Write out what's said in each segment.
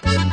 Thank you.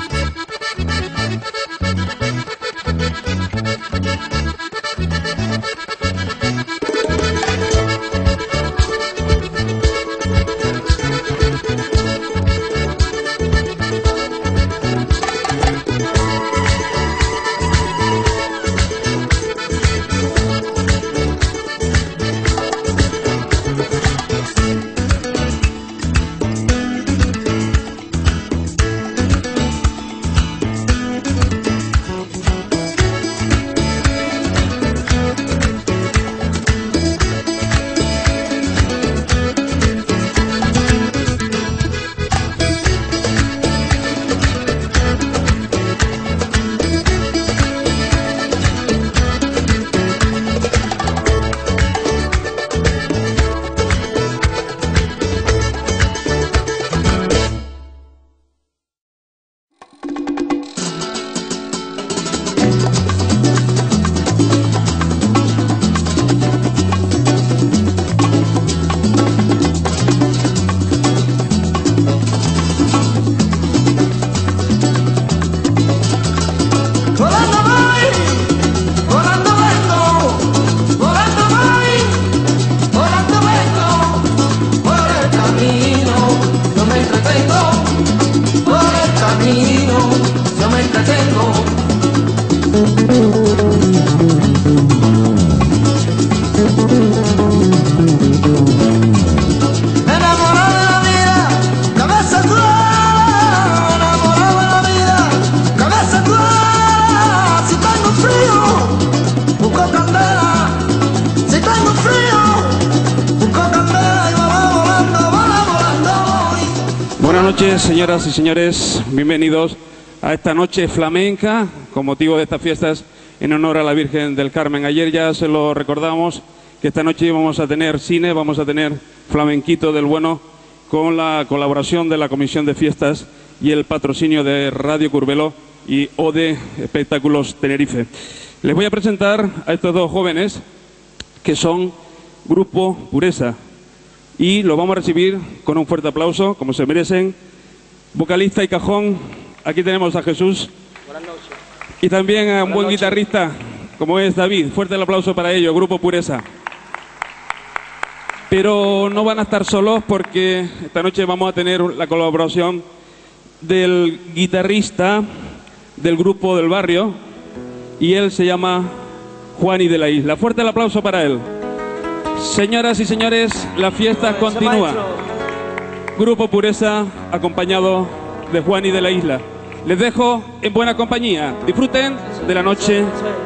Noches, señoras y señores. Bienvenidos a esta noche flamenca con motivo de estas fiestas en honor a la Virgen del Carmen. Ayer ya se lo recordamos que esta noche vamos a tener cine, vamos a tener flamenquito del bueno con la colaboración de la Comisión de Fiestas y el patrocinio de Radio Curbelo y ODE Espectáculos Tenerife. Les voy a presentar a estos dos jóvenes que son Grupo Pureza y lo vamos a recibir con un fuerte aplauso, como se merecen vocalista y cajón. Aquí tenemos a Jesús. Buenas noches. Y también a un buen guitarrista, como es David. Fuerte el aplauso para ello, Grupo Pureza. Pero no van a estar solos porque esta noche vamos a tener la colaboración del guitarrista del grupo del barrio y él se llama Juani de la Isla. Fuerte el aplauso para él. Señoras y señores, la fiesta continúa. Grupo Pureza, acompañado de Juan y de la Isla. Les dejo en buena compañía. Disfruten de la noche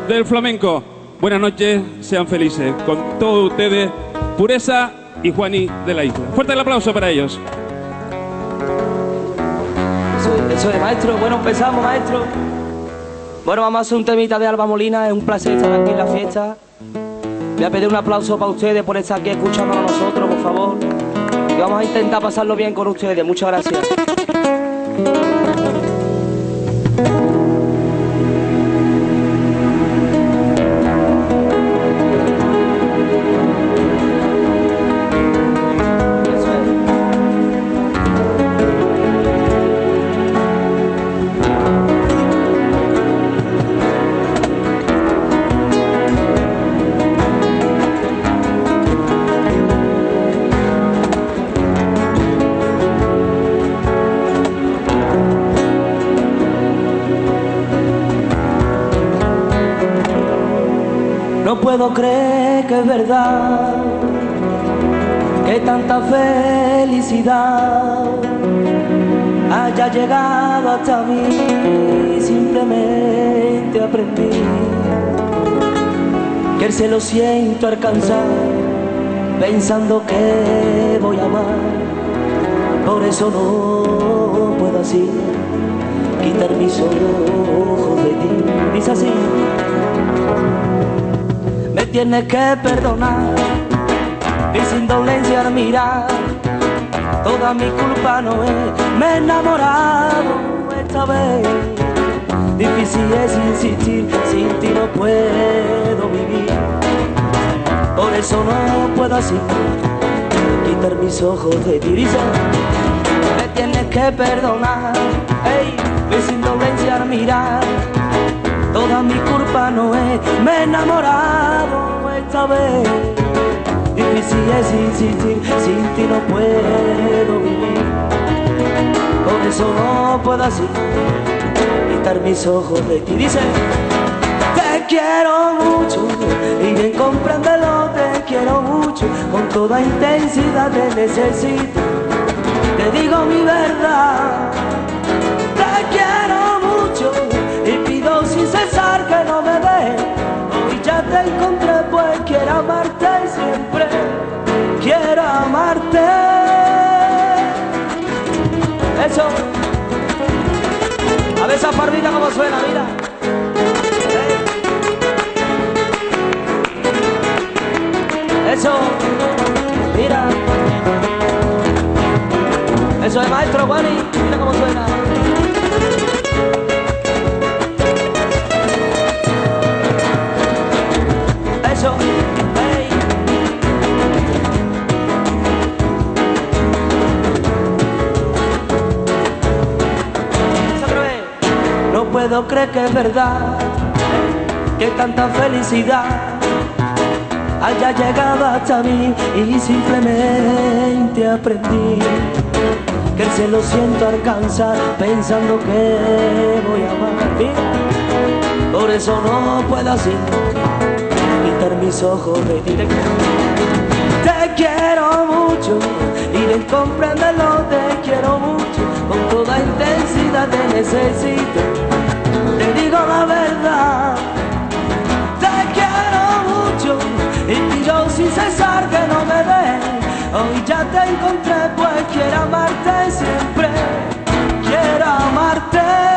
del flamenco. Buenas noches, sean felices. Con todos ustedes, Pureza y Juani de la Isla. Fuerte el aplauso para ellos. Eso, eso es, maestro. Bueno, empezamos, maestro. Bueno, vamos a hacer un temita de Alba Molina. Es un placer estar aquí en la fiesta. Voy a pedir un aplauso para ustedes por estar aquí escuchándonos a nosotros, por favor. Y vamos a intentar pasarlo bien con ustedes. Muchas gracias. No puedo creer que es verdad que tanta felicidad haya llegado hasta mí. Simplemente aprendí que el lo siento alcanzar pensando que voy a amar. Por eso no puedo así quitar mis ojos de ti. Dice así tienes que perdonar mi sin dolencia mirar. Toda mi culpa no es me he enamorado esta vez. Difícil es insistir sin ti no puedo vivir. Por eso no puedo así quitar mis ojos de ti me tienes que perdonar, ey, sin dolencia mirar. Toda mi culpa no es, me he enamorado esta vez. Difícil es insistir, sin ti no puedo vivir. Por eso no puedo así quitar mis ojos de ti. Dice, te quiero mucho y bien compréndelo, te quiero mucho. Con toda intensidad te necesito te digo mi verdad. Quiero amarte siempre. Quiero amarte. Eso. A ver esa fardita como suena, mira. Eso. Mira. Eso es maestro Juani, mira cómo suena. Puedo creer que es verdad que tanta felicidad haya llegado hasta mí y simplemente aprendí que se lo siento alcanzar pensando que voy a amar. Por eso no puedo así quitar mis ojos de ti. Te quiero mucho y de comprenderlo te quiero mucho. Con toda intensidad te necesito. Te digo la verdad. Te quiero mucho y yo sin cesar que no me dejes Hoy ya te encontré, pues quiero amarte siempre. Quiero amarte.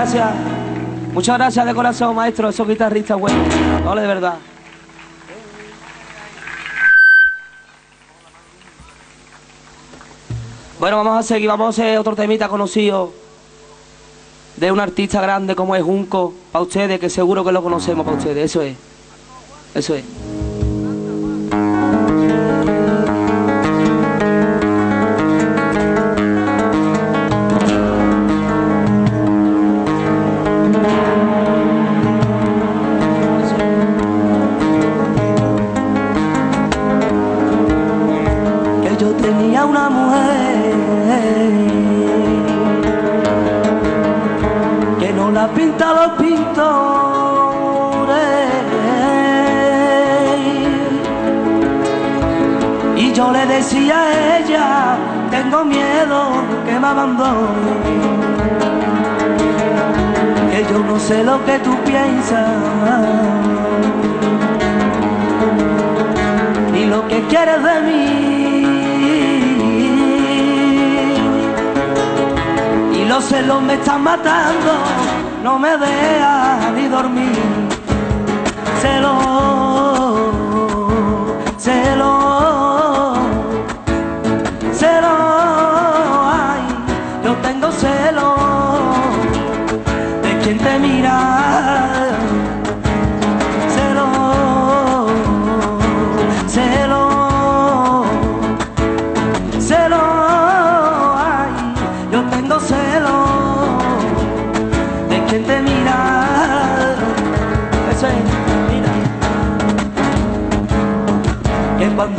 Gracias. Muchas gracias de corazón, maestro, esos guitarristas buenos. Vale, de verdad. Bueno, vamos a seguir, vamos a hacer otro temita conocido de un artista grande como es Junco, para ustedes, que seguro que lo conocemos para ustedes, eso es. Eso es. Que yo no sé lo que tú piensas. Ni lo que quieres de mí. Y los celos me están matando. No me dejan ni dormir. Celos, celos.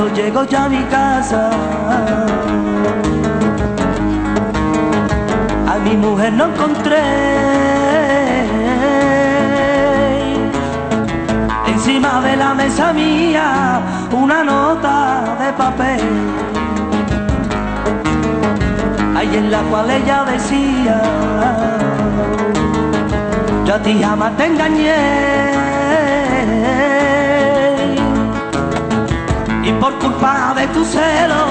Llego ya a mi casa. A mi mujer no encontré. En encima de la mesa mía una nota de papel. Ahí en la cual ella decía, yo a ti jamás te engañé. Por culpa de tu celo,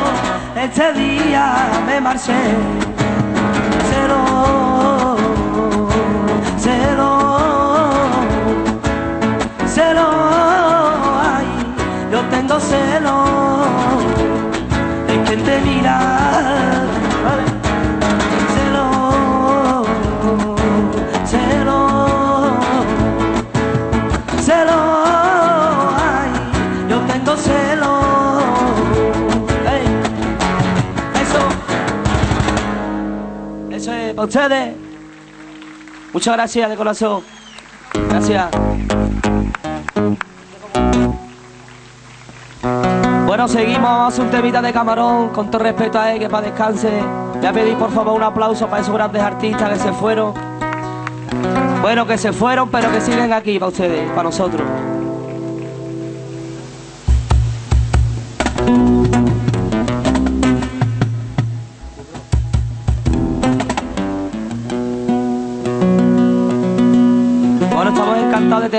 este día me marché. Cero, cero, cero, ay, yo tengo celo. Para ustedes. Muchas gracias de corazón. Gracias. Bueno, seguimos, vamos a hacer un temita de camarón, con todo respeto a él, que para descanse. Voy a pedir por favor un aplauso para esos grandes artistas que se fueron. Bueno, que se fueron, pero que siguen aquí para ustedes, para nosotros.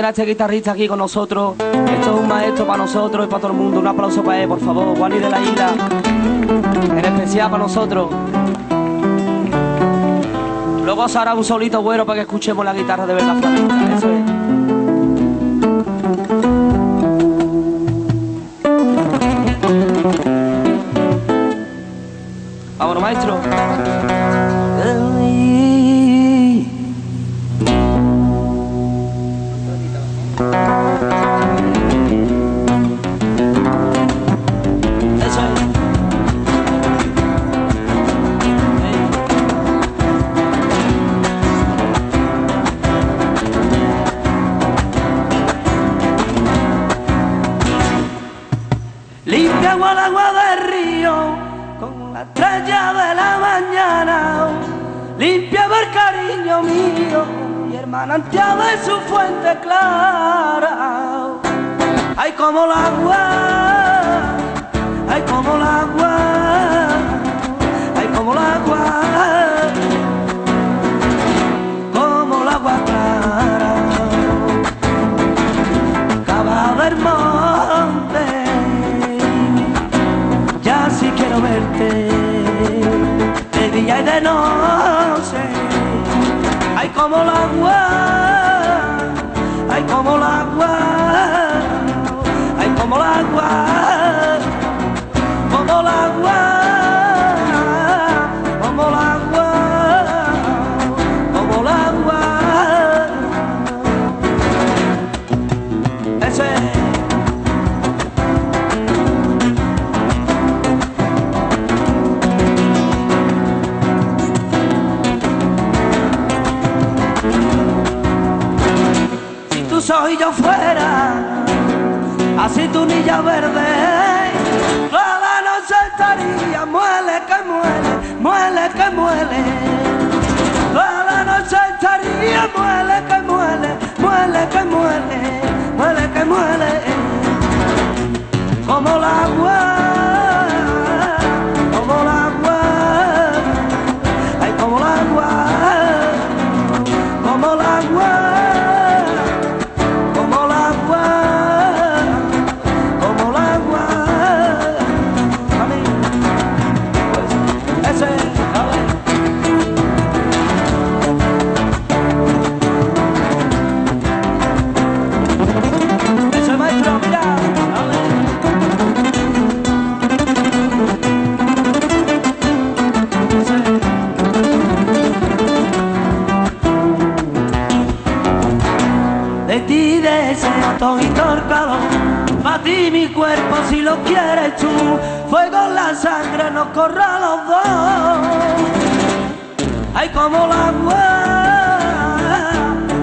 Tener a este guitarrista aquí con nosotros. Esto es un maestro para nosotros y para todo el mundo. Un aplauso para él, por favor. Wally de la Isla. En especial para nosotros. Luego hará un solito bueno para que escuchemos la guitarra de verdad flamenca. Eso es. El agua del río con la estrella de la mañana. Limpia el cariño mío y hermanantea de su fuente clara. Ay, como el agua, ay, como el agua, ay, como el agua, como el agua, muele, que muele. Lo quieres tú, fuego en la sangre nos corre a los dos. Ay, como el agua,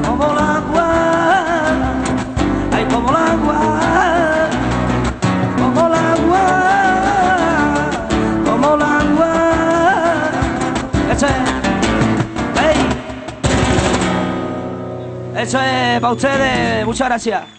como el agua, ay, como el agua, como el agua, como el agua. Ese, hey. Eso es para ustedes. Muchas gracias.